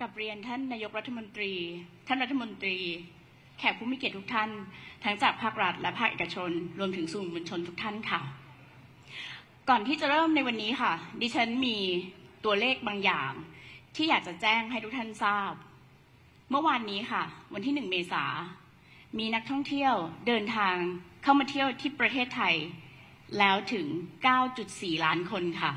กับเรียนท่านนายกรัฐมนตรี ท่านรัฐมนตรี แขกผู้มีเกียรติทุกท่าน ทั้งจากภาครัฐและภาคเอกชน รวมถึงสื่อมวลชนทุกท่านค่ะ ก่อนที่จะเริ่มในวันนี้ค่ะ ดิฉันมีตัวเลขบางอย่าง ที่อยากจะแจ้งให้ทุกท่านทราบ เมื่อวานนี้ค่ะ วันที่หนึ่งเมษา มีนักท่องเที่ยวเดินทางเข้ามาเที่ยวที่ประเทศไทย แล้วถึง 9.4 ล้านคนค่ะ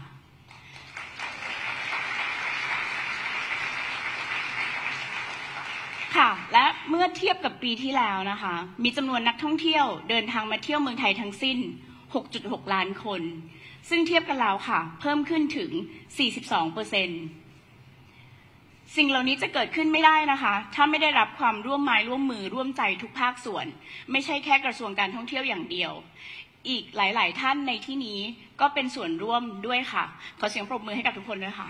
ค่ะ และเมื่อเทียบกับปีที่แล้วนะคะ มีจำนวนนักท่องเที่ยวเดินทางมาเที่ยวเมืองไทยทั้งสิ้น 6.6 ล้านคน ซึ่งเทียบกันแล้วค่ะ เพิ่มขึ้นถึง 42เปอร์เซ็นต์สิ่งเหล่านี้จะเกิดขึ้นไม่ได้นะคะ ถ้าไม่ได้รับความร่วมไม้ร่วมมือร่วมใจทุกภาคส่วน ไม่ใช่แค่กระทรวงการท่องเที่ยวอย่างเดียว อีกหลาย ๆ ท่านในที่นี้ก็เป็นส่วนร่วมด้วยค่ะ ขอเสียงปรบมือให้กับทุกคนด้วยค่ะ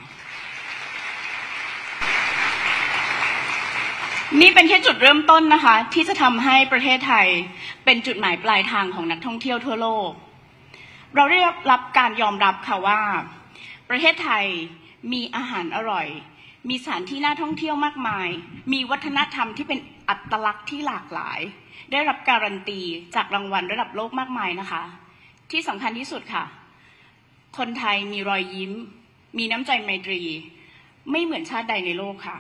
นี่เป็นแค่จุดเริ่มต้นนะคะ ที่จะทำให้ประเทศไทยเป็นจุดหมายปลายทางของนักท่องเที่ยวทั่วโลก เราได้รับการยอมรับค่ะว่า ประเทศไทยมีอาหารอร่อย มีสถานที่น่าท่องเที่ยวมากมาย มีวัฒนธรรมที่เป็นอัตลักษณ์ที่หลากหลาย ได้รับการันตีจากรางวัลระดับโลกมากมายนะคะ ที่สำคัญที่สุดค่ะ คนไทยมีรอยยิ้ม มีน้ำใจไมตรี ไม่เหมือนชาติใดในโลกค่ะ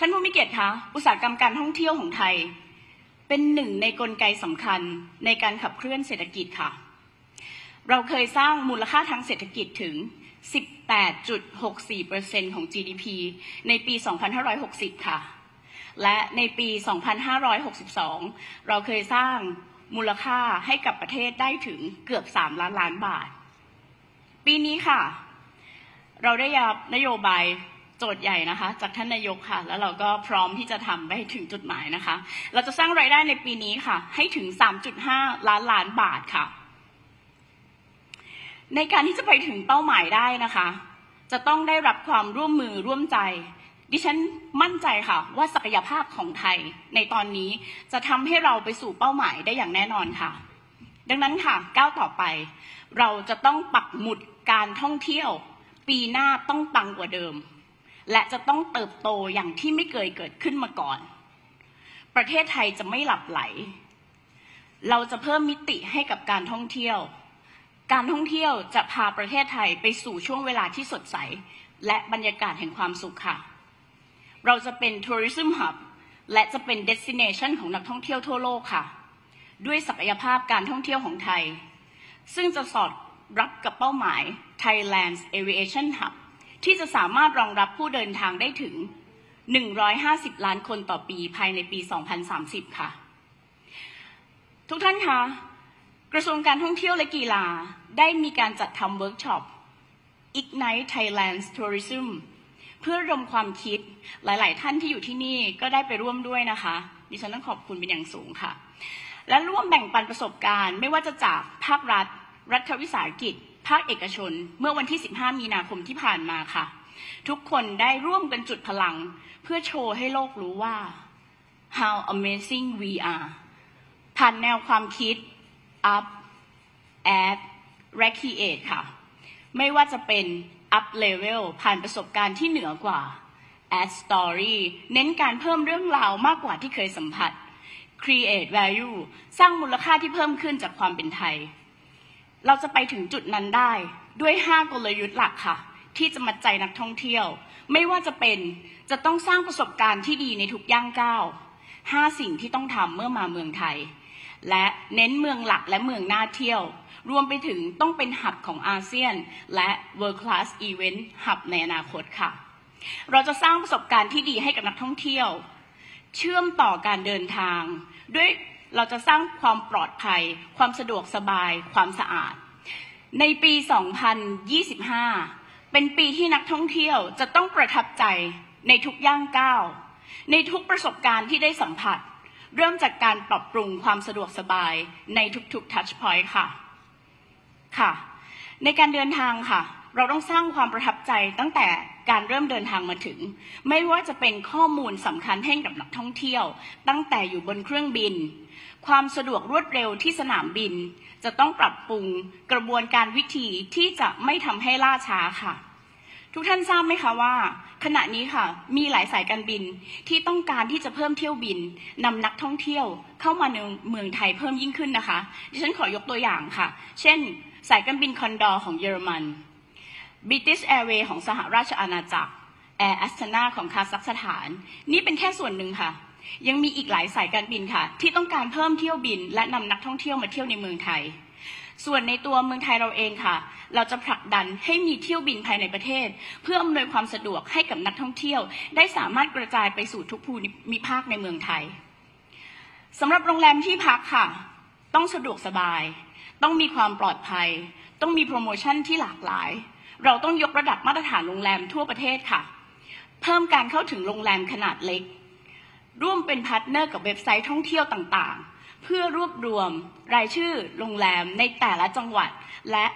ท่านผู้มีเกียรติคะอุตสาหกรรมการท่องเที่ยวของไทย เป็นหนึ่งในกลไกสำคัญในการขับเคลื่อนเศรษฐกิจค่ะ เราเคยสร้างมูลค่าทางเศรษฐกิจถึง 18.64%ของ GDP ในปี 2560 ค่ะ และในปี 2562 เราเคยสร้างมูลค่าให้กับประเทศได้ถึงเกือบ 3 ล้านล้านบาท ปีนี้ค่ะ เราได้รับนโยบาย โจทย์ใหญ่นะคะ จากท่านนายกค่ะ แล้วเราก็พร้อมที่จะทำไปให้ถึงจุดหมายนะคะ เราจะสร้างรายได้ในปีนี้ค่ะ ให้ถึง 3.5 ล้านล้านบาทค่ะ ในการที่จะไปถึงเป้าหมายได้นะคะ จะต้องได้รับความร่วมมือร่วมใจ ดิฉันมั่นใจค่ะ ว่าศักยภาพของไทย ในตอนนี้จะทำให้เราไปสู่เป้าหมายได้อย่างแน่นอนค่ะ ดังนั้นค่ะก้าวต่อไป เราจะต้องปักหมุดการท่องเที่ยว ปีหน้าต้องปังกว่าเดิม และจะต้องเติบโตอย่างที่ไม่เคยเกิดขึ้นมาก่อน ประเทศไทยจะไม่หลับไหล เราจะเพิ่มมิติให้กับการท่องเที่ยว การท่องเที่ยวจะพาประเทศไทยไปสู่ช่วงเวลาที่สดใส และบรรยากาศแห่งความสุขค่ะ เราจะเป็น tourism hub และจะเป็น destination ของนักท่องเที่ยวทั่วโลกค่ะ ด้วยศักยภาพการท่องเที่ยวของไทย ซึ่งจะสอดรับกับเป้าหมาย Thailand's Aviation Hub ที่จะสามารถรองรับผู้เดินทางได้ถึง 150 ล้านคนต่อปีภายในปี 2030 ค่ะ ทุกท่านคะกระทรวงการท่องเที่ยวและกีฬาได้มีการจัดทำเวิร์กช็อป Ignite Thailand's Tourism เพื่อระดมความคิดหลาย ๆ ท่านที่อยู่ที่นี่ก็ได้ไปร่วมด้วยนะคะ ดิฉันต้องขอบคุณเป็นอย่างสูงค่ะ และร่วมแบ่งปันประสบการณ์ ไม่ว่าจะจากภาครัฐ รัฐวิสาหกิจภาคเอกชน เมื่อวันที่ 15 มีนาคมที่ผ่านมาค่ะ ทุกคนได้ร่วมกันจุดพลัง เพื่อโชว์ให้โลกรู้ว่า how amazing we are ผ่านแนวความคิด up add recreate ค่ะ ไม่ว่าจะเป็น up level ผ่านประสบการณ์ที่เหนือกว่า add story เน้นการเพิ่มเรื่องราวมากกว่าที่เคยสัมผัส create value สร้างมูลค่าที่เพิ่มขึ้นจากความเป็นไทย เราจะไปถึงจุดนั้นได้ด้วย 5 กลยุทธ์หลักค่ะ ที่จะมัดใจนักท่องเที่ยว ไม่ว่าจะเป็นจะต้องสร้างประสบการณ์ที่ดีในทุกย่างก้าว5สิ่งที่ต้องทำเมื่อมาเมืองไทย และเน้นเมืองหลักและเมืองน่าเที่ยว รวมไปถึงต้องเป็นหับของอาเซียน และ World Class Event Hub ในอนาคตค่ะ เราจะสร้างประสบการณ์ที่ดีให้กับนักท่องเที่ยว เชื่อมต่อการเดินทางด้วย เราจะสร้างความปลอดภัย ความสะดวกสบาย ความสะอาด ในปี 2025 เป็นปีที่นักท่องเที่ยวจะต้องประทับใจในทุกย่างก้าว ในทุกประสบการณ์ที่ได้สัมผัส เริ่มจากการปรับปรุงความสะดวกสบายในทุกๆ touch point ค่ะ ค่ะ ในการเดินทางค่ะ เราต้องสร้างความประทับใจตั้งแต่ การเริ่มเดินทางมาถึง ไม่ว่าจะเป็นข้อมูลสำคัญให้กับนักท่องเที่ยว ตั้งแต่อยู่บนเครื่องบิน ความสะดวกรวดเร็วที่สนามบิน จะต้องปรับปรุงกระบวนการวิธีที่จะไม่ทำให้ล่าช้าค่ะ ทุกท่านทราบไหมคะว่า ขณะนี้ค่ะ มีหลายสายการบินที่ต้องการที่จะเพิ่มเที่ยวบินนำนักท่องเที่ยว เข้ามาในเมืองไทยเพิ่มยิ่งขึ้นนะคะ ดิฉันขอยกตัวอย่างค่ะ เช่น สายการบิน Condor ของเยอรมัน British Airways ของสหราชอาณาจักร Air Astana ของคาซัคสถาน นี่เป็นแค่ส่วนหนึ่งค่ะ ยังมีอีกหลายสายการบินค่ะ ที่ต้องการเพิ่มเที่ยวบิน และนำนักท่องเที่ยวมาเที่ยวในเมืองไทย ส่วนในตัวเมืองไทยเราเองค่ะ เราจะผลักดันให้มีเที่ยวบินภายในประเทศ เพื่ออำนวยความสะดวกให้กับนักท่องเที่ยว ได้สามารถกระจายไปสู่ทุกภูมิภาคในเมืองไทยสำหรับโรงแรมที่พักค่ะ ต้องสะดวกสบาย ต้องมีความปลอดภัย ต้องมีโปรโมชั่นที่หลากหลาย เราต้องยกระดับมาตรฐานโรงแรมทั่วประเทศค่ะ เพิ่มการเข้าถึงโรงแรมขนาดเล็ก ร่วมเป็น partner กับเว็บไซต์ท่องเที่ยวต่างๆ เพื่อรวบรวมรายชื่อโรงแรมในแต่ละจังหวัด และ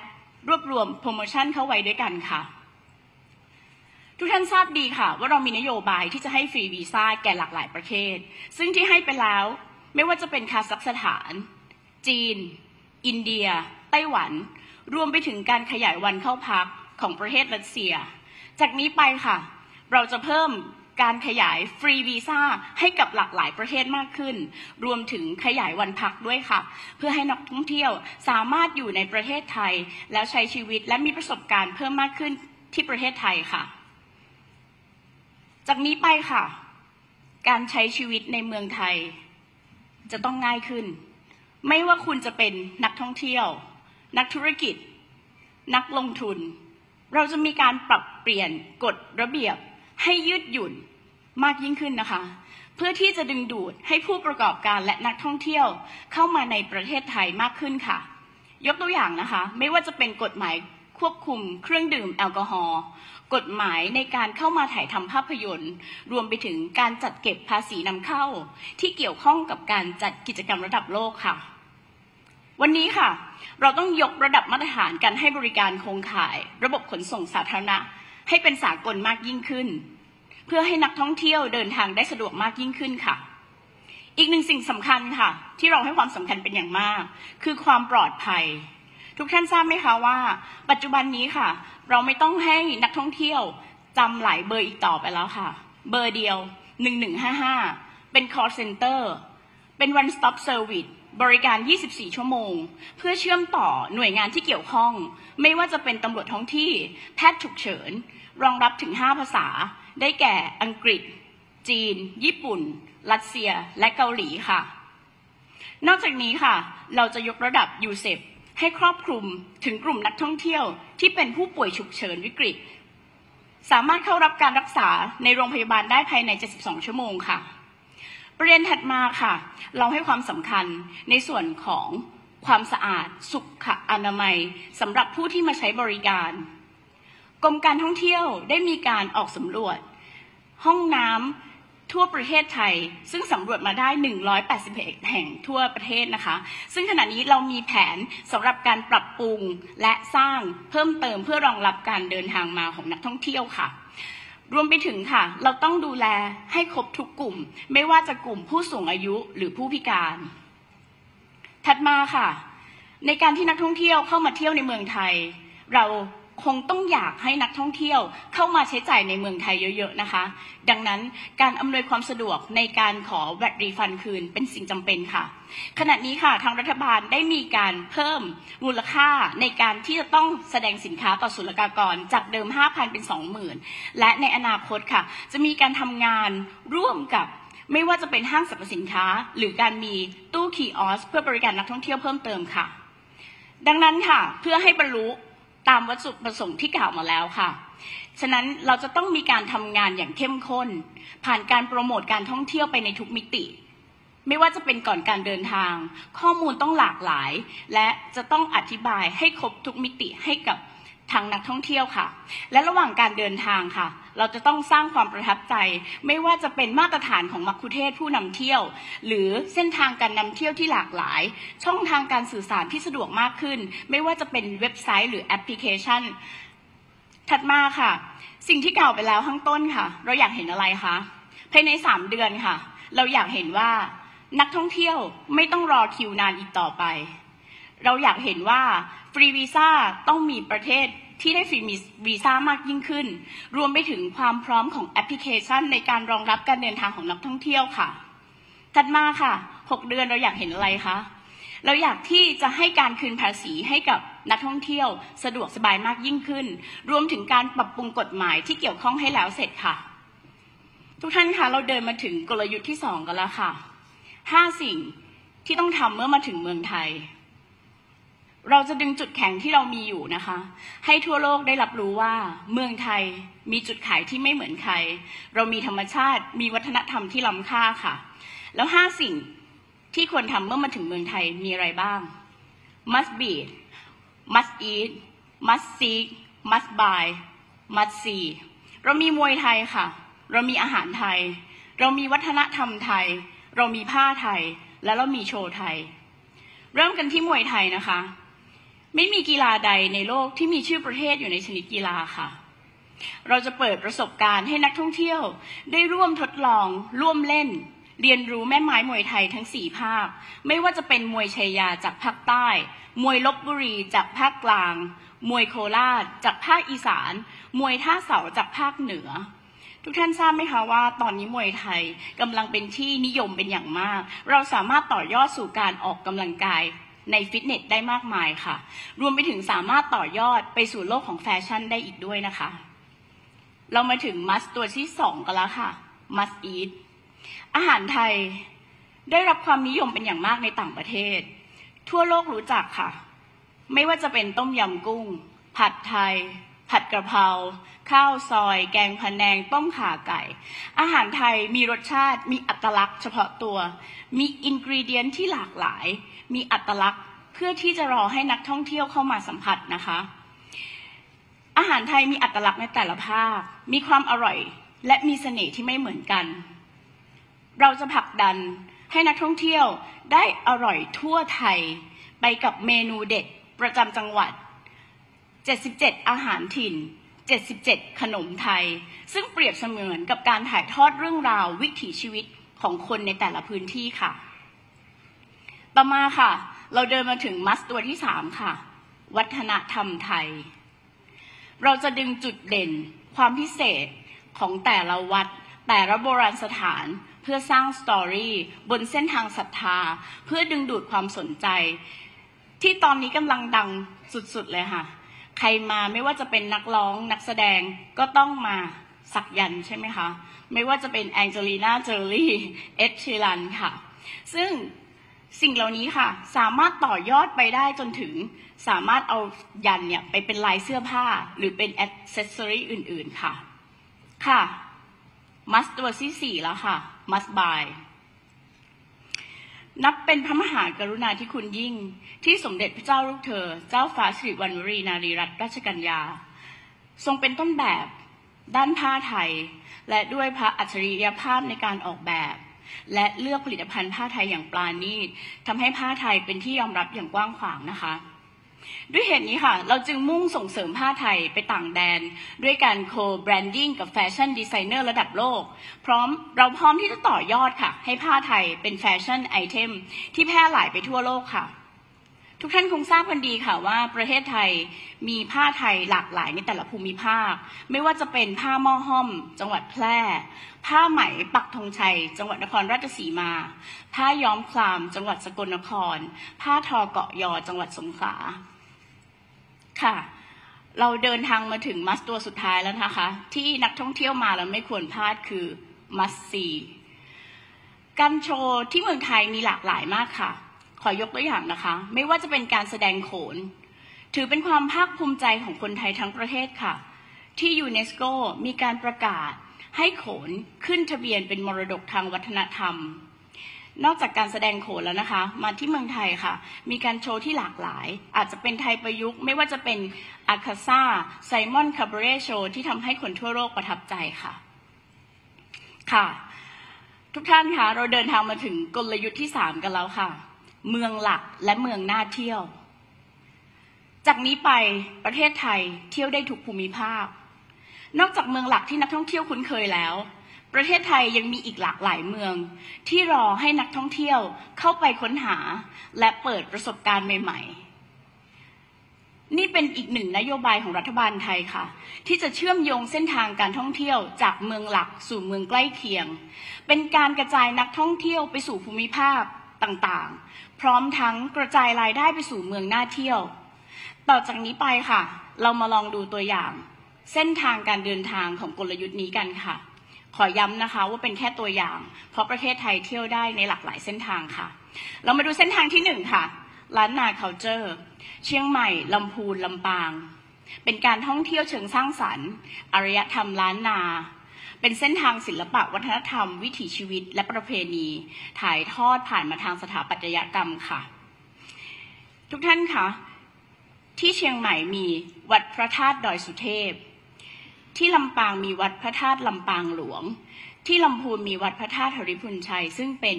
รวบรวมโปรโมชั่นเข้าไว้ด้วยกันค่ะ ทุกท่านทราบดีค่ะ ว่าเรามีนโยบายที่จะให้ฟรีวีซ่าแก่หลากหลายประเทศ ซึ่งที่ให้ไปแล้วไม่ว่าจะเป็นคาซัคสถาน จีน อินเดีย ไต้หวัน รวมไปถึงการขยายวันเข้าพัก ของประเทศรัสเซีย จากนี้ไปค่ะ เราจะเพิ่มการขยายฟรีวีซ่าให้กับหลากหลายประเทศมากขึ้น รวมถึงขยายวันพักด้วยค่ะ เพื่อให้นักท่องเที่ยวสามารถอยู่ในประเทศไทย แล้วใช้ชีวิตและมีประสบการณ์เพิ่มมากขึ้นที่ประเทศไทยค่ะ จากนี้ไปค่ะ การใช้ชีวิตในเมืองไทย จะต้องง่ายขึ้น ไม่ว่าคุณจะเป็นนักท่องเที่ยว นักธุรกิจ นักลงทุน เราจะมีการปรับเปลี่ยนกฎระเบียบให้ยืดหยุ่นมากยิ่งขึ้นนะคะ เพื่อที่จะดึงดูดให้ผู้ประกอบการและนักท่องเที่ยวเข้ามาในประเทศไทยมากขึ้นค่ะ ยกตัวอย่างนะคะ ไม่ว่าจะเป็นกฎหมายควบคุมเครื่องดื่มแอลกอฮอล์กฎหมายในการเข้ามาถ่ายทำภาพยนตร์ รวมไปถึงการจัดเก็บภาษีนำเข้า ที่เกี่ยวข้องกับการจัดกิจกรรมระดับโลกค่ะ วันนี้ค่ะ เราต้องยกระดับมาตรฐานการให้บริการโครงข่าย ระบบขนส่งสาธารณะ ให้เป็นสากลมากยิ่งขึ้น เพื่อให้นักท่องเที่ยวเดินทางได้สะดวกมากยิ่งขึ้นค่ะ อีกหนึ่งสิ่งสำคัญค่ะ ที่เราให้ความสำคัญเป็นอย่างมาก คือความปลอดภัย ทุกท่านทราบไหมคะว่า ปัจจุบันนี้ค่ะ เราไม่ต้องให้นักท่องเที่ยวจำหลายเบอร์อีกต่อไปแล้วค่ะ เบอร์เดียว 1155 เป็น call center เป็น one stop service บริการ 24 ชั่วโมง เพื่อเชื่อมต่อหน่วยงานที่เกี่ยวข้อง ไม่ว่าจะเป็นตำรวจท้องที่ แพทย์ฉุกเฉิน รองรับถึง 5 ภาษา ได้แก่อังกฤษ จีน ญี่ปุ่น รัสเซีย และเกาหลีค่ะ นอกจากนี้ค่ะ เราจะยกระดับยูเซฟให้ครอบคลุมถึงกลุ่มนักท่องเที่ยว ที่เป็นผู้ป่วยฉุกเฉินวิกฤต สามารถเข้ารับการรักษาในโรงพยาบาลได้ภายใน 72 ชั่วโมงค่ะ ประเด็นถัดมาค่ะ เราให้ความสำคัญในส่วนของความสะอาดสุขอนามัยสำหรับผู้ที่มาใช้บริการกรมการท่องเที่ยวได้มีการออกสำรวจ ห้องน้ำทั่วประเทศไทย ซึ่งสำรวจมาได้ 181 แห่งทั่วประเทศนะคะ ซึ่งขณะนี้เรามีแผนสำหรับการปรับปรุงและสร้างเพิ่มเติมเพื่อรองรับการเดินทางมาของนักท่องเที่ยวค่ะ รวมไปถึงค่ะ เราต้องดูแลให้ครบทุกกลุ่ม ไม่ว่าจะกลุ่มผู้สูงอายุหรือผู้พิการ ถัดมาค่ะ ในการที่นักท่องเที่ยวเข้ามาเที่ยวในเมืองไทย เราคงต้องอยากให้นักท่องเที่ยวเข้ามาใช้จ่ายในเมืองไทยเยอะๆนะคะ ดังนั้นการอำนวยความสะดวกในการขอแวดรีฟันคืนเป็นสิ่งจำเป็นค่ะ ขณะนี้ค่ะทางรัฐบาลได้มีการเพิ่มมูลค่าในการที่จะต้องแสดงสินค้าต่อศุลกากรจากเดิม 5,000 เป็น 20,000 และในอนาคตค่ะ จะมีการทำงานร่วมกับไม่ว่าจะเป็นห้างสรรพสินค้า หรือการมีตู้คีออสเพื่อบริการนักท่องเที่ยวเพิ่มเติมค่ะ ดังนั้นค่ะเพื่อให้บรรลุตามวัตถุประสงค์ที่กล่าวมาแล้วค่ะ ฉะนั้นเราจะต้องมีการทำงานอย่างเข้มข้น ผ่านการโปรโมทการท่องเที่ยวไปในทุกมิติ ไม่ว่าจะเป็นก่อนการเดินทาง ข้อมูลต้องหลากหลาย และจะต้องอธิบายให้ครบทุกมิติให้กับทางนักท่องเที่ยวค่ะ และระหว่างการเดินทางค่ะ เราจะต้องสร้างความประทับใจ ไม่ว่าจะเป็นมาตรฐานของมัคคุเทศผู้นำเที่ยว หรือเส้นทางการนำเที่ยวที่หลากหลาย ช่องทางการสื่อสารที่สะดวกมากขึ้น ไม่ว่าจะเป็นเว็บไซต์หรือแอปพลิเคชัน ถัดมาค่ะ สิ่งที่กล่าวไปแล้วข้างต้นค่ะ เราอยากเห็นอะไรคะภายในสามเดือนค่ะ เราอยากเห็นว่า นักท่องเที่ยวไม่ต้องรอคิวนานอีกต่อไป เราอยากเห็นว่าฟรีวีซ่าต้องมีประเทศที่ได้ฟรีวีซ่ามากยิ่งขึ้น รวมไปถึงความพร้อมของแอปพลิเคชันในการรองรับการเดินทางของนักท่องเที่ยวค่ะ ถัดมาค่ะ 6 เดือนเราอยากเห็นอะไรคะ เราอยากที่จะให้การคืนภาษีให้กับนักท่องเที่ยว สะดวกสบายมากยิ่งขึ้น รวมถึงการปรับปรุงกฎหมายที่เกี่ยวข้องให้แล้วเสร็จค่ะ ทุกท่านคะเราเดินมาถึงกลยุทธ์ที่สองกันแล้วค่ะ ห้าสิ่งที่ต้องทำเมื่อมาถึงเมืองไทย เราจะดึงจุดแข็งที่เรามีอยู่นะคะ ให้ทั่วโลกได้รับรู้ว่าเมืองไทยมีจุดขายที่ไม่เหมือนใคร เรามีธรรมชาติ มีวัฒนธรรมที่ล้ำค่าค่ะ แล้วห้าสิ่งที่ควรทำเมื่อมาถึงเมืองไทยมีอะไรบ้าง must be must eat must seek must buy must see เรามีมวยไทยค่ะ เรามีอาหารไทย เรามีวัฒนธรรมไทย เรามีผ้าไทยและเรามีโชว์ไทย เริ่มกันที่มวยไทยนะคะ ไม่มีกีฬาใดในโลกที่มีชื่อประเทศอยู่ในชนิดกีฬาค่ะ เราจะเปิดประสบการณ์ให้นักท่องเที่ยว ได้ร่วมทดลอง ร่วมเล่น เรียนรู้แม่ไม้มวยไทยทั้งสี่ภาค ไม่ว่าจะเป็นมวยชัยยาจากภาคใต้ มวยลบบุรีจากภาคกลาง มวยโคราชจากภาคอีสาน มวยท่าเสาจากภาคเหนือ ทุกท่านทราบไหมคะว่าตอนนี้มวยไทยกำลังเป็นที่นิยมเป็นอย่างมาก เราสามารถต่อยอดสู่การออกกำลังกายในฟิตเนสได้มากมายค่ะ รวมไปถึงสามารถต่อยอดไปสู่โลกของแฟชั่นได้อีกด้วยนะคะ เรามาถึงมัสตัวที่สองกันแล้วค่ะ must eat อาหารไทยได้รับความนิยมเป็นอย่างมากในต่างประเทศ ทั่วโลกรู้จักค่ะ ไม่ว่าจะเป็นต้มยำกุ้ง ผัดไทย ผัดกระเพราข้าวซอย แกงพะแนงต้มข่าไก่ อาหารไทยมีรสชาติ มีอัตลักษณ์เฉพาะตัว มีอินกรีเดียนที่หลากหลาย มีอัตลักษณ์เพื่อที่จะรอให้นักท่องเที่ยวเข้ามาสัมผัสนะคะ อาหารไทยมีอัตลักษณ์ในแต่ละภาค มีความอร่อย และมีเสน่ห์ที่ไม่เหมือนกัน เราจะผลักดันให้นักท่องเที่ยวได้อร่อยทั่วไทย ไปกับเมนูเด็ดประจำจังหวัด 77 อาหารถิ่น 77 ขนมไทย ซึ่งเปรียบเสมือนกับการถ่ายทอดเรื่องราววิถีชีวิตของคนในแต่ละพื้นที่ค่ะ ต่อมาค่ะ เราเดินมาถึงมัสตัวที่สามค่ะ วัฒนธรรมไทย เราจะดึงจุดเด่นความพิเศษของแต่ละวัด แต่ละโบราณสถานเพื่อสร้างสตอรี่บนเส้นทางศรัทธา เพื่อดึงดูดความสนใจ ที่ตอนนี้กำลังดังสุดๆเลยค่ะ ใครมาไม่ว่าจะเป็นนักร้องนักแสดงก็ต้องมาสักยันใช่ไหมคะ ไม่ว่าจะเป็นแองเจลีนาเจอรี่เอ็ดชิลันค่ะ ซึ่งสิ่งเหล่านี้ค่ะ สามารถต่อยอดไปได้จนถึงสามารถเอายันเนี่ยไปเป็นลายเสื้อผ้าหรือเป็นแอ c เซสซอรีอื่นๆค่ะ ค่ะ มัสตัวที่สี่แล้วค่ะมัสบาย นับเป็นพระมหากรุณาธิคุณยิ่ง ที่สมเด็จพระเจ้าลูกเธอ เจ้าฟ้าสิริวัณวรีนารีรัตนราชกัญญา ทรงเป็นต้นแบบด้านผ้าไทย และด้วยพระอัจฉริยภาพในการออกแบบ และเลือกผลิตภัณฑ์ผ้าไทยอย่างประณีตทำให้ผ้าไทยเป็นที่ยอมรับอย่างกว้างขวางนะคะ ด้วยเหตุนี้ค่ะ เราจึงมุ่งส่งเสริมผ้าไทยไปต่างแดน ด้วยการ co-branding กับ fashion designer ระดับโลก พร้อมเราพร้อมที่จะต่อยอดค่ะ ให้ผ้าไทยเป็น fashion item ที่แพร่หลายไปทั่วโลกค่ะ ทุกท่านคงทราบกันดีค่ะว่าประเทศไทยมีผ้าไทยหลากหลายในแต่ละภูมิภาค ไม่ว่าจะเป็นผ้าหม้อห้อม จังหวัดแพร่ ผ้าไหมปักธงชัย จังหวัดนครราชสีมา ผ้าย้อมคลาม จังหวัดสกลนคร ผ้าทอเกาะยอจังหวัดสงขลา ค่ะ เราเดินทางมาถึงมัสตัวสุดท้ายแล้วนะคะ ที่นักท่องเที่ยวมาแล้วไม่ควรพลาดคือมัสซีการโชว์ที่เมืองไทยมีหลากหลายมากค่ะ ขอยกตัวอย่างนะคะ ไม่ว่าจะเป็นการแสดงโขน ถือเป็นความภาคภูมิใจของคนไทยทั้งประเทศค่ะ ที่ยูเนสโกมีการประกาศให้โขนขึ้นทะเบียนเป็นมรดกทางวัฒนธรรม นอกจากการแสดงโขนแล้วนะคะ มาที่เมืองไทยค่ะ มีการโชว์ที่หลากหลาย อาจจะเป็นไทยประยุกต์ ไม่ว่าจะเป็นอาคาซาไซมอนคาบเรโชที่ทำให้คนทั่วโลกประทับใจค่ะค่ะ ทุกท่านคะเราเดินทางมาถึงกลยุทธ์ที่สามกันแล้วค่ะ เมืองหลักและเมืองน่าเที่ยว จากนี้ไปประเทศไทยเที่ยวได้ทุกภูมิภาค นอกจากเมืองหลักที่นักท่องเที่ยวคุ้นเคยแล้ว ประเทศไทยยังมีอีกหลากหลายเมือง ที่รอให้นักท่องเที่ยวเข้าไปค้นหาและเปิดประสบการณ์ใหม่ ๆ นี่เป็นอีกหนึ่งนโยบายของรัฐบาลไทยค่ะ ที่จะเชื่อมโยงเส้นทางการท่องเที่ยวจากเมืองหลักสู่เมืองใกล้เคียง เป็นการกระจายนักท่องเที่ยวไปสู่ภูมิภาคต่างๆ พร้อมทั้งกระจายรายได้ไปสู่เมืองน่าเที่ยว ต่อจากนี้ไปค่ะ เรามาลองดูตัวอย่าง เส้นทางการเดินทางของกลยุทธ์นี้กันค่ะ ขอย้ำนะคะว่าเป็นแค่ตัวอย่าง เพราะประเทศไทยเที่ยวได้ในหลากหลายเส้นทางค่ะ เรามาดูเส้นทางที่หนึ่งค่ะล้านนา culture เชียงใหม่ลำพูนลำปาง เป็นการท่องเที่ยวเชิงสร้างสรรค์อารยธรรมล้านนา เป็นเส้นทางศิลปะวัฒนธรรม วิถีชีวิตและประเพณี ถ่ายทอดผ่านมาทางสถาปัตยกรรมค่ะ ทุกท่านคะที่เชียงใหม่มีวัดพระธาตุดอยสุเทพ ที่ลำปางมีวัดพระธาตุลำปางหลวง ที่ลำพูนมีวัดพระธาตุหริพุนชัย ซึ่งเป็น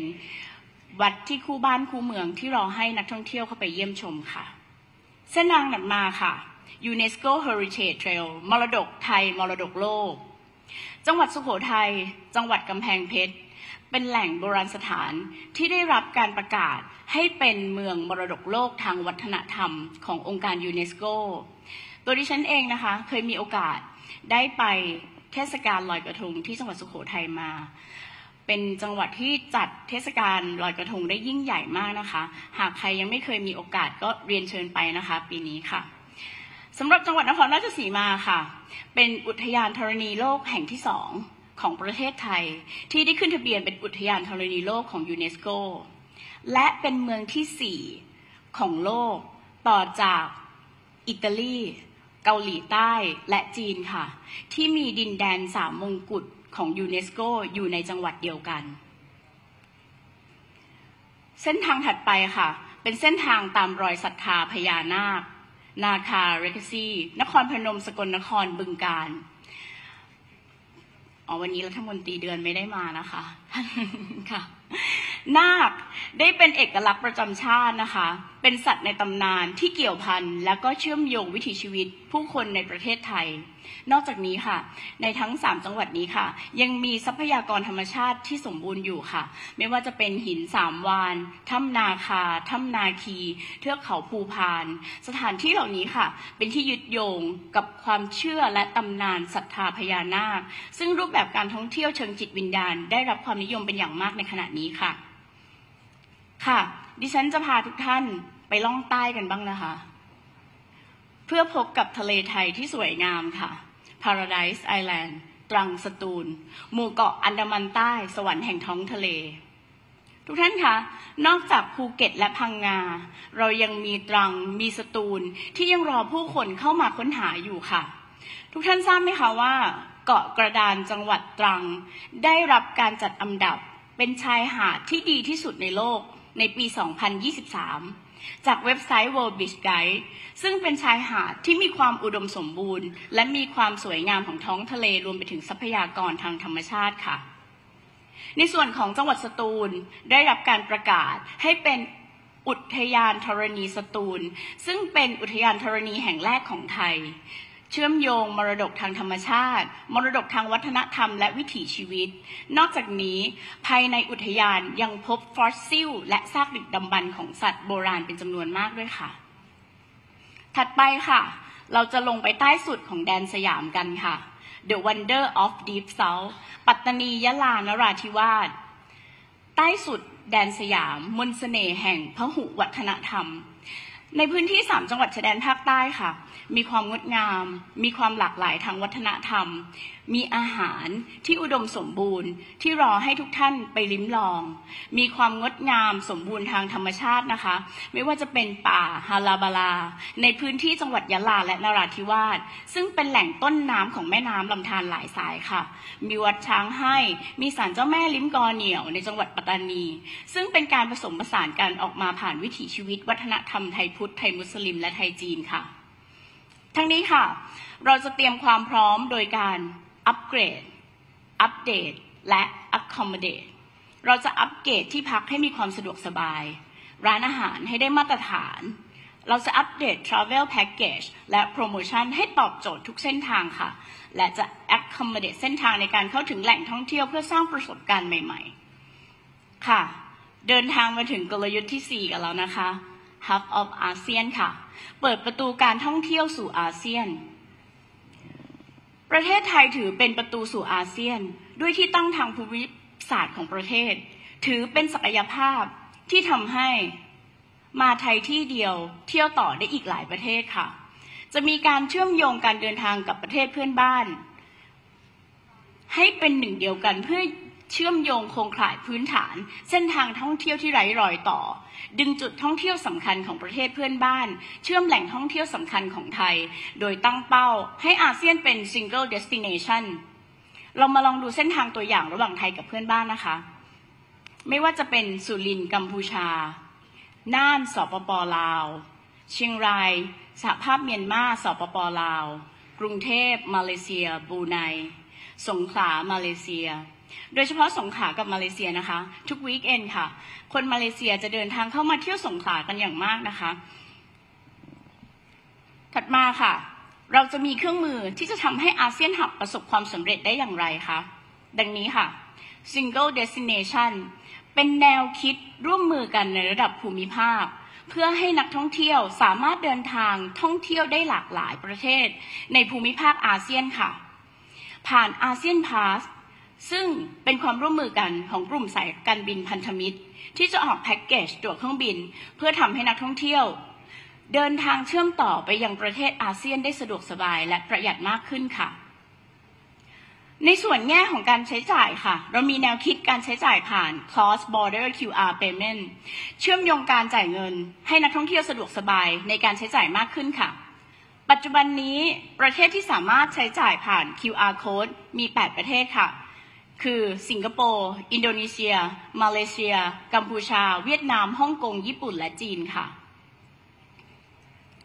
วัดที่คู่บ้านคู่เมืองที่รอให้นักท่องเที่ยวเข้าไปเยี่ยมชมค่ะ เส้นทางหนัดมาค่ะ UNESCO Heritage Trail มรดกไทย มรดกโลก จังหวัดสุโขทัย จังหวัดกำแพงเพชร เป็นแหล่งโบราณสถานที่ได้รับการประกาศให้เป็นเมืองมรดกโลกทางวัฒนธรรมขององค์การยูเนสโก ตัวดิฉันเองนะคะ เคยมีโอกาส ได้ไปเทศกาลลอยกระทงที่จังหวัดสุโขทัยมา เป็นจังหวัดที่จัดเทศกาลลอยกระทงได้ยิ่งใหญ่มากนะคะ หากใครยังไม่เคยมีโอกาสก็เรียนเชิญไปนะคะ ปีนี้ค่ะสำหรับจังหวัดนครราชสีมาค่ะ เป็นอุทยานธรณีโลกแห่งที่สองของประเทศไทย ที่ได้ขึ้นทะเบียนเป็นอุทยานธรณีโลกของยูเนสโกและเป็นเมืองที่สี่ของโลกต่อจากอิตาลี เกาหลีใต้และจีนค่ะ ที่มีดินแดนสามมงกุฎของยูเนสโกอยู่ในจังหวัดเดียวกัน เส้นทางถัดไปค่ะ เป็นเส้นทางตามรอยศรัทธาพญานาค นาคาเรกซีนครพนมสกลนครบึงการอ๋อวันนี้รัฐมนตรีเดือนไม่ได้มานะคะค่ะ นาคได้เป็นเอกลักษณ์ประจำชาตินะคะ เป็นสัตว์ในตำนานที่เกี่ยวพันและก็เชื่อมโยงวิถีชีวิตผู้คนในประเทศไทย นอกจากนี้ค่ะ ในทั้ง 3 จังหวัดนี้ค่ะ ยังมีทรัพยากรธรรมชาติที่สมบูรณ์อยู่ค่ะ ไม่ว่าจะเป็นหินสามวานถ้ำนาคาถ้ำนาคี เทือกเขาภูพาน สถานที่เหล่านี้ค่ะ เป็นที่ยึดโยงกับความเชื่อและตำนานศรัทธาพญานาค ซึ่งรูปแบบการท่องเที่ยวเชิงจิตวิญญาณ ได้รับความนิยมเป็นอย่างมากในขณะนี้ค่ะ ค่ะ ดิฉันจะพาทุกท่าน ไปล่องใต้กันบ้างนะคะ เพื่อพบกับทะเลไทยที่สวยงามค่ะ Paradise Island ตรังสตูล หมู่เกาะอันดามันใต้สวรรค์แห่งท้องทะเล ทุกท่านคะนอกจากภูเก็ตและพังงา เรายังมีตรังมีสตูลที่ยังรอผู้คนเข้ามาค้นหาอยู่ค่ะ ทุกท่านทราบไหมคะว่า เกาะกระดานจังหวัดตรัง ได้รับการจัดอันดับเป็นชายหาดที่ดีที่สุดในโลกในปี 2023 จากเว็บไซต์ World Beach Guide ซึ่งเป็นชายหาดที่มีความอุดมสมบูรณ์ และมีความสวยงามของท้องทะเลรวมไปถึงทรัพยากรทางธรรมชาติค่ะ ในส่วนของจังหวัดสตูลได้รับการประกาศให้เป็นอุทยานธรณีสตูล ซึ่งเป็นอุทยานธรณีแห่งแรกของไทย เชื่อมโยงมรดกทางธรรมชาติ มรดกทางวัฒนธรรมและวิถีชีวิต นอกจากนี้ภายในอุทยานยังพบฟอสซิล และซากดึกดำบรรพ์ของสัตว์โบราณเป็นจำนวนมากด้วยค่ะ ถัดไปค่ะ เราจะลงไปใต้สุดของแดนสยามกันค่ะ The Wonder of Deep South ปัตตานียะลานราธิวาสใต้สุดแดนสยาม มนสเสน่ห์แห่งพหุวัฒนธรรม ในพื้นที่สามจังหวัดชายแดนภาคใต้ค่ะ มีความงดงาม มีความหลากหลายทางวัฒนธรรม มีอาหารที่อุดมสมบูรณ์ ที่รอให้ทุกท่านไปลิ้มลอง มีความงดงามสมบูรณ์ทางธรรมชาตินะคะ ไม่ว่าจะเป็นป่าฮาราบาลา ในพื้นที่จังหวัดยะลาและนราธิวาส ซึ่งเป็นแหล่งต้นน้ำของแม่น้ำลำธารหลายสายค่ะ มีวัดช้างให้ มีศาลเจ้าแม่ลิ้มกอเหนียวในจังหวัดปัตตานี ซึ่งเป็นการผสมผสานกันออกมาผ่านวิถีชีวิตวัฒนธรรมไทยพุทธ ไทยมุสลิม และไทยจีนค่ะ ทั้งนี้ค่ะ เราจะเตรียมความพร้อมโดยการอัปเกรด อัปเดต และ accommodate เราจะอัปเกรดที่พักให้มีความสะดวกสบาย ร้านอาหารให้ได้มาตรฐาน เราจะอัปเดต travel package และโปรโมชั่นให้ตอบโจทย์ทุกเส้นทางค่ะ และจะ accommodate เส้นทางในการเข้าถึงแหล่งท่องเที่ยวเพื่อสร้างประสบการณ์ใหม่ ๆ ค่ะ เดินทางมาถึงกลยุทธ์ที่ 4 กันแล้วนะคะ Hub of ASEAN ค่ะ เปิดประตูการท่องเที่ยวสู่อาเซียน ประเทศไทยถือเป็นประตูสู่อาเซียน ด้วยที่ตั้งทางภูมิศาสตร์ของประเทศ ถือเป็นศักยภาพที่ทำให้มาไทยที่เดียวเที่ยวต่อได้อีกหลายประเทศค่ะ จะมีการเชื่อมโยงการเดินทางกับประเทศเพื่อนบ้าน ให้เป็นหนึ่งเดียวกันเพื่อ เชื่อมโยงโครงข่ายพื้นฐาน เส้นทางท่องเที่ยวที่ไร้รอยต่อ ดึงจุดท่องเที่ยวสำคัญของประเทศเพื่อนบ้าน เชื่อมแหล่งท่องเที่ยวสำคัญของไทย โดยตั้งเป้าให้อาเซียนเป็น single destination เรามาลองดูเส้นทางตัวอย่างระหว่างไทยกับเพื่อนบ้านนะคะ ไม่ว่าจะเป็นสุรินทร์กัมพูชา น่านสปปลาว เชียงรายสหภาพเมียนมาสปปลาว กรุงเทพ มาเลเซียบูไน สงขลา มาเลเซีย โดยเฉพาะสงขลากับมาเลเซียนะคะ ทุกวีคเอนค่ะ คนมาเลเซียจะเดินทางเข้ามาเที่ยวสงขลากันอย่างมากนะคะ ถัดมาค่ะ เราจะมีเครื่องมือที่จะทำให้อาเซียนหับประสบความสำเร็จได้อย่างไรคะดังนี้ค่ะ single destination เป็นแนวคิดร่วมมือกันในระดับภูมิภาค เพื่อให้นักท่องเที่ยวสามารถเดินทางท่องเที่ยวได้หลากหลายประเทศ ในภูมิภาคอาเซียนค่ะ ผ่านอาเซียนพาส ซึ่งเป็นความร่วมมือกันของกลุ่มสายการบินพันธมิตร ที่จะออกแพ็กเกจตั๋วเครื่องบิน เพื่อทำให้นักท่องเที่ยว เดินทางเชื่อมต่อไปยังประเทศอาเซียนได้สะดวกสบายและประหยัดมากขึ้นค่ะ ในส่วนแง่ของการใช้จ่ายค่ะ เรามีแนวคิดการใช้จ่ายผ่าน cross border QR payment เชื่อมโยงการจ่ายเงิน ให้นักท่องเที่ยวสะดวกสบายในการใช้จ่ายมากขึ้นค่ะปัจจุบันนี้ประเทศที่สามารถใช้จ่ายผ่าน QR code มี 8 ประเทศค่ะ คือสิงคโปร์ อินโดนีเซีย มาเลเซีย กัมพูชา เวียดนาม ฮ่องกง ญี่ปุ่น และจีนค่ะ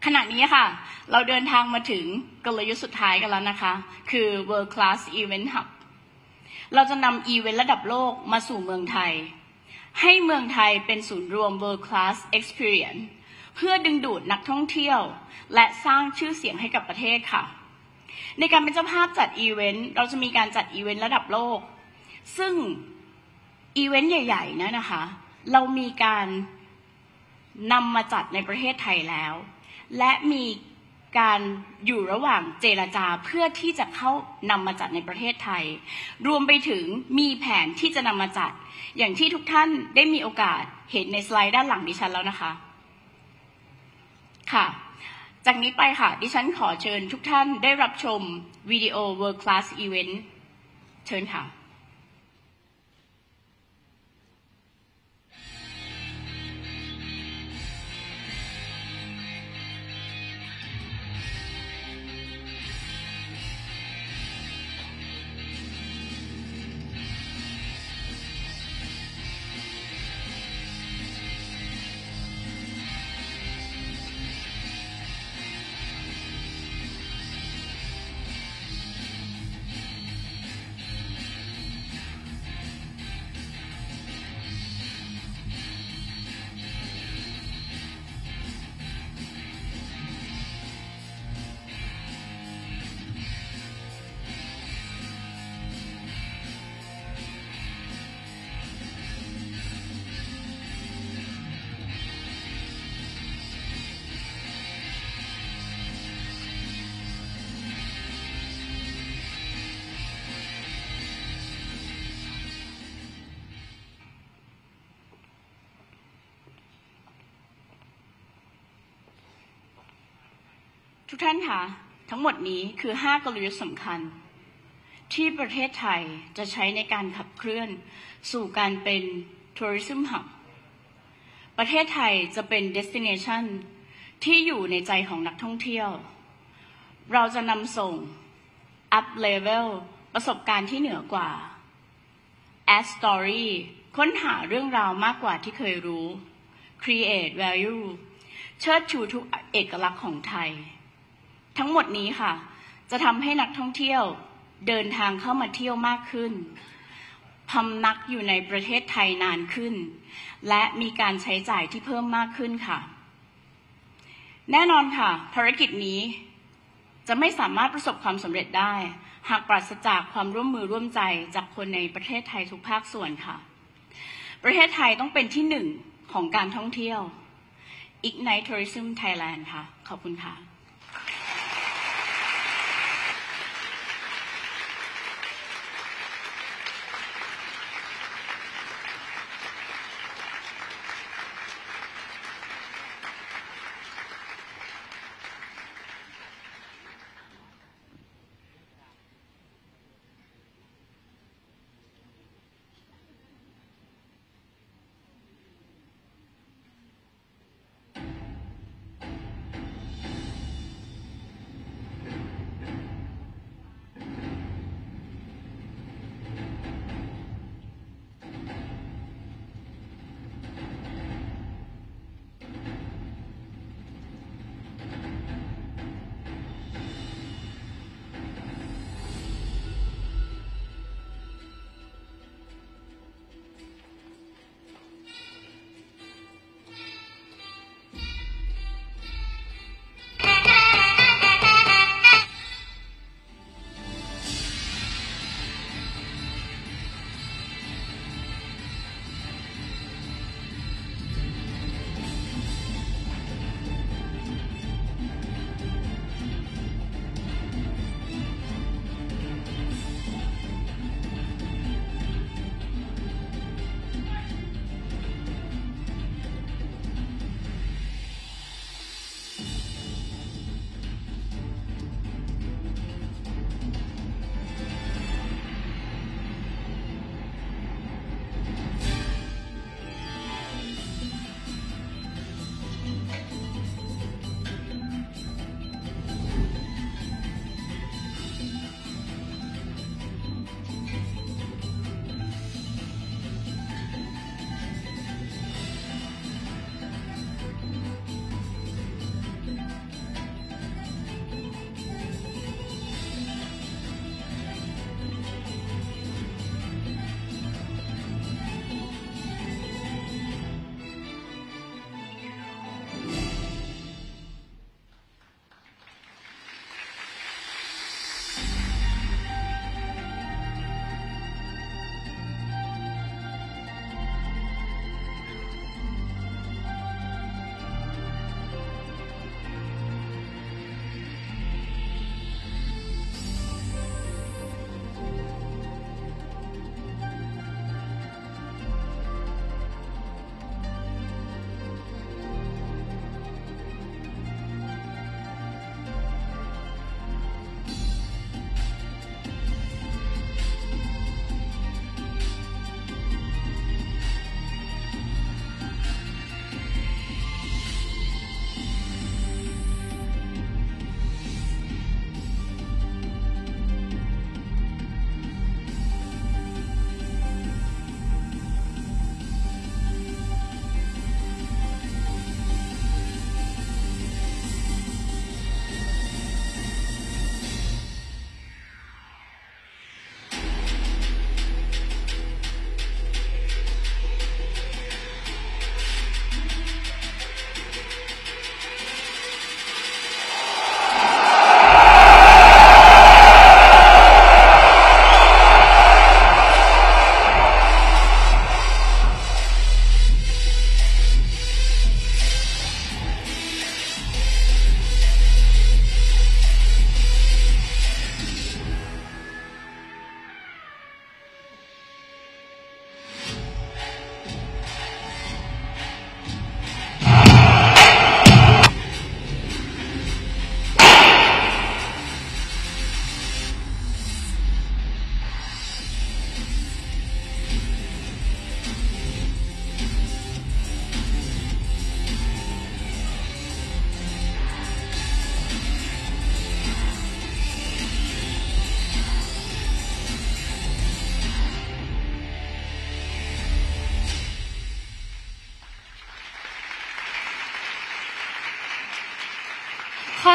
ขณะนี้ค่ะ เราเดินทางมาถึงกลยุทธ์สุดท้ายกันแล้วนะคะ คือ World Class Event Hub เราจะนำอีเวนต์ระดับโลกมาสู่เมืองไทย ให้เมืองไทยเป็นศูนย์รวม World Class Experience เพื่อดึงดูดนักท่องเที่ยว และสร้างชื่อเสียงให้กับประเทศค่ะ ในการเป็นเจ้าภาพจัดอีเวนต์เราจะมีการจัดอีเวนต์ระดับโลก ซึ่งอีเวนต์ใหญ่ๆนะนะคะ เรามีการนำมาจัดในประเทศไทยแล้ว และมีการอยู่ระหว่างเจรจาเพื่อที่จะเข้านำมาจัดในประเทศไทย รวมไปถึงมีแผนที่จะนำมาจัด อย่างที่ทุกท่านได้มีโอกาสเห็นในสไลด์ด้านหลังดิฉันแล้วนะคะ ค่ะ จากนี้ไปค่ะ ดิฉันขอเชิญทุกท่านได้รับชมวิดีโอ World Class Event เชิญค่ะ ทุกท่านคะทั้งหมดนี้คือ 5 กลยุทธ์สำคัญ ที่ประเทศไทยจะใช้ในการขับเคลื่อน สู่การเป็น Tourism Hub ประเทศไทยจะเป็น Destination ที่อยู่ในใจของนักท่องเที่ยว เราจะนำส่ง Up Level ประสบการณ์ที่เหนือกว่า Add Story ค้นหาเรื่องราวมากกว่าที่เคยรู้ Create Value เชิดชูทุกเอกลักษณ์ของไทย ทั้งหมดนี้ค่ะ จะทำให้นักท่องเที่ยวเดินทางเข้ามาเที่ยวมากขึ้น พำนักอยู่ในประเทศไทยนานขึ้น และมีการใช้จ่ายที่เพิ่มมากขึ้นค่ะ แน่นอนค่ะ ภารกิจนี้จะไม่สามารถประสบความสำเร็จได้ หากปราศจากความร่วมมือร่วมใจจากคนในประเทศไทยทุกภาคส่วนค่ะ ประเทศไทยต้องเป็นที่หนึ่งของการท่องเที่ยว Ignite Tourism Thailand ค่ะ ขอบคุณค่ะ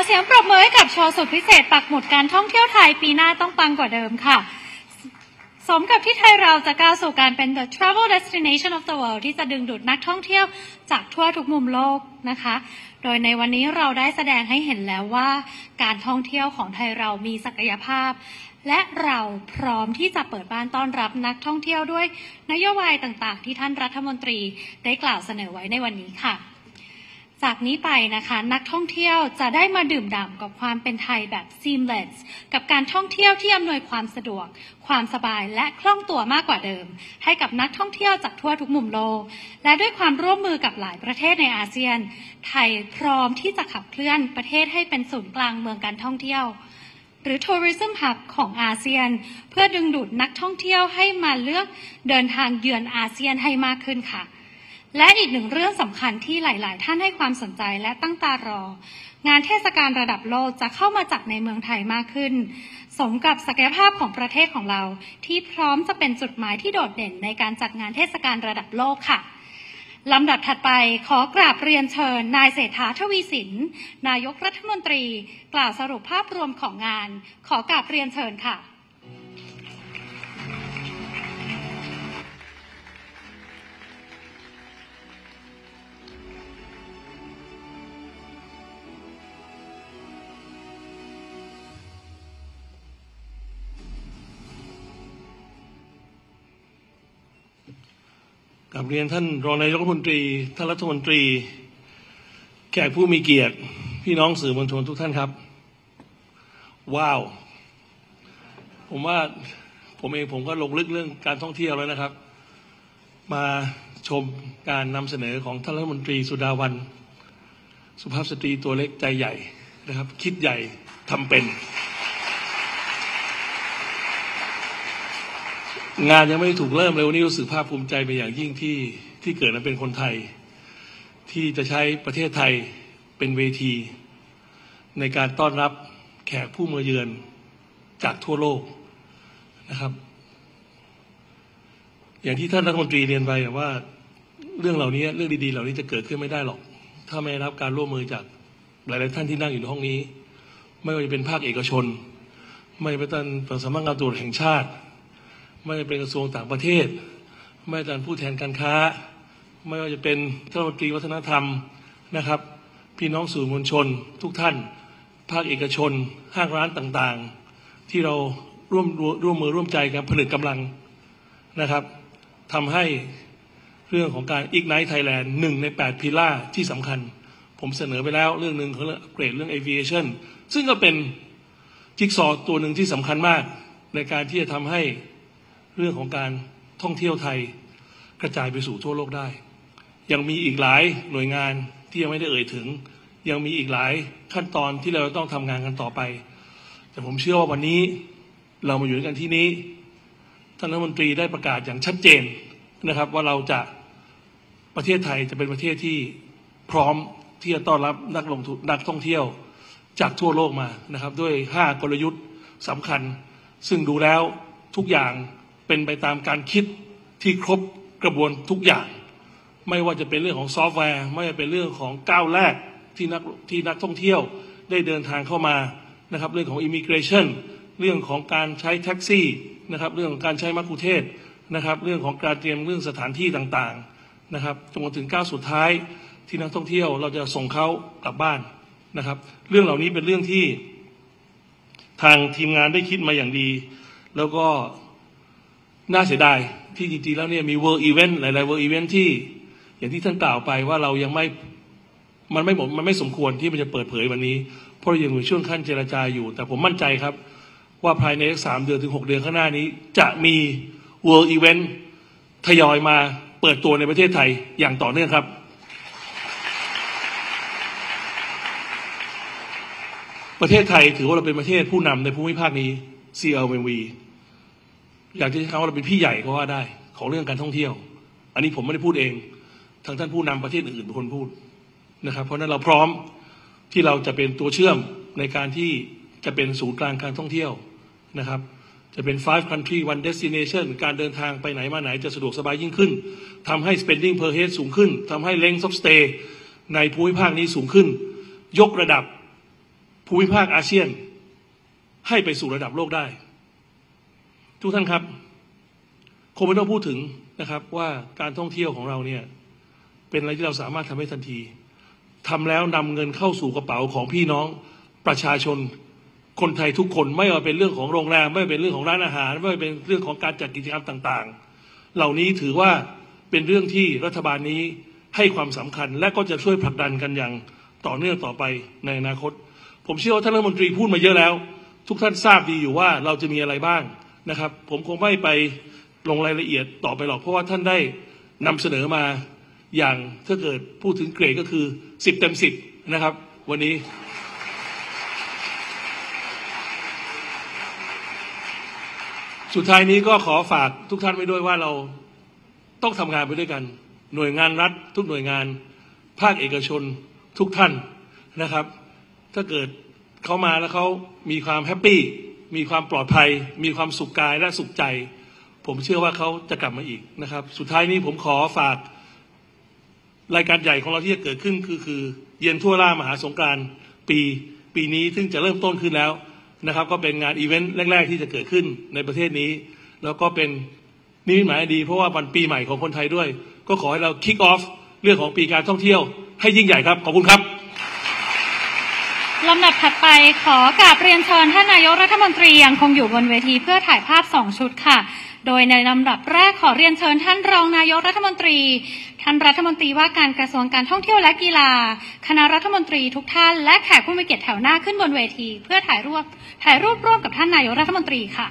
เสียงปรบมือให้กับโชว์สุดพิเศษปักหมุดการท่องเที่ยวไทยปีหน้าต้องปังกว่าเดิมค่ะ สมกับที่ไทยเราจะก้าวสู่การเป็น the travel destination of the world ที่จะดึงดูดนักท่องเที่ยวจากทั่วทุกมุมโลกนะคะ โดยในวันนี้เราได้แสดงให้เห็นแล้วว่า การท่องเที่ยวของไทยเรามีศักยภาพ และเราพร้อมที่จะเปิดบ้านต้อนรับนักท่องเที่ยวด้วย นโยบายต่างๆ ที่ท่านรัฐมนตรีได้กล่าวเสนอไว้ในวันนี้ค่ะ จากนี้ไปนะคะ นักท่องเที่ยวจะได้มาดื่มด่ำกับความเป็นไทยแบบ seamless กับการท่องเที่ยวที่อำนวยความสะดวก ความสบายและคล่องตัวมากกว่าเดิม ให้กับนักท่องเที่ยวจากทั่วทุกมุมโลก และด้วยความร่วมมือกับหลายประเทศในอาเซียน ไทยพร้อมที่จะขับเคลื่อนประเทศให้เป็นศูนย์กลางเมืองการท่องเที่ยวหรือ Tourism Hub ของอาเซียน เพื่อดึงดูดนักท่องเที่ยวให้มาเลือกเดินทางเยือนอาเซียนให้มากขึ้นค่ะ และอีกหนึ่งเรื่องสำคัญที่หลาย ๆ ท่านให้ความสนใจและตั้งตารอ งานเทศกาลระดับโลกจะเข้ามาจัดในเมืองไทยมากขึ้น สมกับศักยภาพของประเทศของเรา ที่พร้อมจะเป็นจุดหมายที่โดดเด่นในการจัดงานเทศกาลระดับโลกค่ะลำดับถัดไปขอกราบเรียนเชิญ นายเศรษฐาทวีสิน นายกรัฐมนตรี กล่าวสรุปภาพรวมของงาน ขอกราบเรียนเชิญค่ะ กับเรียนท่านรองนายกรัฐมนตรี ท่านรัฐมนตรี แขกผู้มีเกียรติ พี่น้องสื่อมวลชนทุกท่านครับ ว้าว ผมว่าผมเองผมก็ลงลึกเรื่องการท่องเที่ยวแล้วนะครับ มาชมการนำเสนอของท่านรัฐมนตรีสุดาวัน สุภาพสตรีตัวเล็กใจใหญ่นะครับ คิดใหญ่ทำเป็น งานยังไม่ถูกเริ่มเลยวันนี้รู้สึกภาคภูมิใจเป็นอย่างยิ่งที่ที่เกิดมาเป็นคนไทย ที่จะใช้ประเทศไทยเป็นเวที ในการต้อนรับแขกผู้มาเยือนจากทั่วโลกนะครับ อย่างที่ท่านรัฐมนตรีเรียนไปว่า เรื่องเหล่านี้เรื่องดีๆ เหล่านี้จะเกิดขึ้นไม่ได้หรอก ถ้าไม่รับการร่วมมือจากหลายๆท่านที่นั่งอยู่ในห้องนี้ ไม่ว่าจะเป็นภาคเอกชน ไม่ว่าจะเป็นสำนักงานตรวจแห่งชาติ ไม่ว่าจะเป็นกระทรวงต่างประเทศ ไม่ว่าจะเป็นผู้แทนการค้า ไม่ว่าจะเป็นท่านรัฐมนตรีวัฒนธรรมนะครับ พี่น้องสื่อมวลชน ทุกท่าน ภาคเอกชน ห้างร้านต่างๆ ที่เราร่วมร่วมมือร่วมใจกันผนึกกำลังนะครับทำให้เรื่องของการ Ignite Thailand หนึ่งใน 8 พิล่าที่สำคัญ ผมเสนอไปแล้วเรื่องหนึ่งคือเรื่องอัปเกรดเรื่อง aviation ซึ่งก็เป็นจิ๊กซอว์ตัวหนึ่งที่สำคัญมากในการที่จะทำให้ เรื่องของการท่องเที่ยวไทยกระจายไปสู่ทั่วโลกได้ ยังมีอีกหลายหน่วยงานที่ยังไม่ได้เอ่ยถึง ยังมีอีกหลายขั้นตอนที่เราต้องทำงานกันต่อไป แต่ผมเชื่อว่าวันนี้เรามาอยู่ด้วยกันที่นี้ท่านรัฐมนตรีได้ประกาศอย่างชัดเจนนะครับ ว่าเราจะประเทศไทยจะเป็นประเทศที่พร้อมที่จะต้อนรับนักลงทุนนักท่องเที่ยวจากทั่วโลกมานะครับ ด้วย 5 กลยุทธ์สำคัญ ซึ่งดูแล้วทุกอย่าง เป็นไปตามการคิดที่ครบกระบวนทุกอย่าง ไม่ว่าจะเป็นเรื่องของซอฟต์แวร์ ไม่ว่าจะเป็นเรื่องของก้าวแรกที่นักที่นักท่องเที่ยวได้เดินทางเข้ามานะครับ เรื่องของ immigration เรื่องของการใช้แท็กซี่นะครับ เรื่องของการใช้มัคคุเทศก์นะครับ เรื่องของการเตรียมเรื่องสถานที่ต่างๆนะครับจนถึงก้าวสุดท้ายที่นักท่องเที่ยวเราจะส่งเขากลับบ้านนะครับ เรื่องเหล่านี้เป็นเรื่องที่ทางทีมงานได้คิดมาอย่างดี แล้วก็ น่าเสียดายที่จริงๆแล้วเนี่ยมี world event หลายๆ world event ที่ อย่างที่ท่านกล่าวไปว่าเรายังไม่มันไม่หมดมันไม่สมควรที่มันจะเปิดเผยวันนี้ เพราะเรายังอยู่ในช่วงขั้นเจรจาอยู่ แต่ผมมั่นใจครับ ว่าภายในสามเดือนถึงหกเดือนข้างหน้านี้ จะมี world event ทยอยมาเปิดตัวในประเทศไทยอย่างต่อเนื่องครับประเทศไทยถือว่าเราเป็นประเทศผู้นำในภูมิภาคนี้ CLMV อยากจะใช้คำว่าเราเป็นพี่ใหญ่ก็ว่าได้ ของเรื่องการท่องเที่ยว อันนี้ผมไม่ได้พูดเอง ทางท่านผู้นำประเทศอื่นเป็นคนพูดนะครับ เพราะฉะนั้นเราพร้อมที่เราจะเป็นตัวเชื่อมในการที่จะเป็นศูนย์กลางการท่องเที่ยวนะครับ จะเป็น five country one destination การเดินทางไปไหนมาไหนจะสะดวกสบายยิ่งขึ้นทำให้ spending per head สูงขึ้นทำให้ length of stay ในภูมิภาคนี้สูงขึ้น ยกระดับภูมิภาคอาเซียน ให้ไปสู่ระดับโลกได้ ทุกท่านครับคงไม่ต้องพูดถึงนะครับว่าการท่องเที่ยวของเราเนี่ยเป็นอะไรที่เราสามารถทำให้ทันทีทำแล้วนำเงินเข้าสู่กระเป๋าของพี่น้องประชาชนคนไทยทุกคนไม่ว่าเป็นเรื่องของโรงแรมไม่ว่าเป็นเรื่องของร้านอาหาร ไม่ว่าเป็นเรื่องของการจัดกิจกรรมต่างๆ เหล่านี้ถือว่าเป็นเรื่องที่รัฐบาลนี้ให้ความสำคัญ และก็จะช่วยผลักดันกันอย่างต่อเนื่องต่อไปในอนาคต ผมเชื่อว่าท่านรัฐมนตรีพูดมาเยอะแล้ว ทุกท่านทราบดีอยู่ว่าเราจะมีอะไรบ้าง นะครับ ผมคงไม่ไปลงรายละเอียดต่อไปหรอก เพราะว่าท่านได้นำเสนอมาอย่างถ้าเกิดพูดถึงเกรดก็คือสิบเต็มสิบนะครับ วันนี้ สุดท้ายนี้ก็ขอฝากทุกท่านไว้ด้วยว่าเราต้องทำงานไปด้วยกัน หน่วยงานรัฐ ทุกหน่วยงาน ภาคเอกชนทุกท่านนะครับ ถ้าเกิดเขามาแล้วเขามีความแฮปปี้ มีความปลอดภัย มีความสุขกายและสุขใจ ผมเชื่อว่าเขาจะกลับมาอีกนะครับ สุดท้ายนี้ผมขอฝาก รายการใหญ่ของเราที่จะเกิดขึ้นคือคือ เย็นทั่วหล้ามหาสงกรานต์ปีปีนี้ซึ่งจะเริ่มต้นขึ้นแล้วนะครับ ก็เป็นงานอีเวนต์แรก ๆ ที่จะเกิดขึ้นในประเทศนี้ แล้วก็เป็นนิมิตหมายดี เพราะว่าวันปีใหม่ของคนไทยด้วย ก็ขอให้เรา kick off เรื่องของปีการท่องเที่ยว ให้ยิ่งใหญ่ครับขอบคุณครับ ลำดับถัดไปขอกราบเรียนเชิญท่านนายกรัฐมนตรียังคงอยู่บนเวทีเพื่อถ่ายภาพสองชุดค่ะ โดยในลำดับแรกขอเรียนเชิญท่านรองนายกรัฐมนตรี ท่านรัฐมนตรีว่าการกระทรวงการท่องเที่ยวและกีฬา คณะรัฐมนตรีทุกท่าน และแขกผู้มีเกียรติแถวหน้าขึ้นบนเวที เพื่อถ่ายรูปถ่ายรูปร่วมกับท่านนายกรัฐมนตรีค่ะ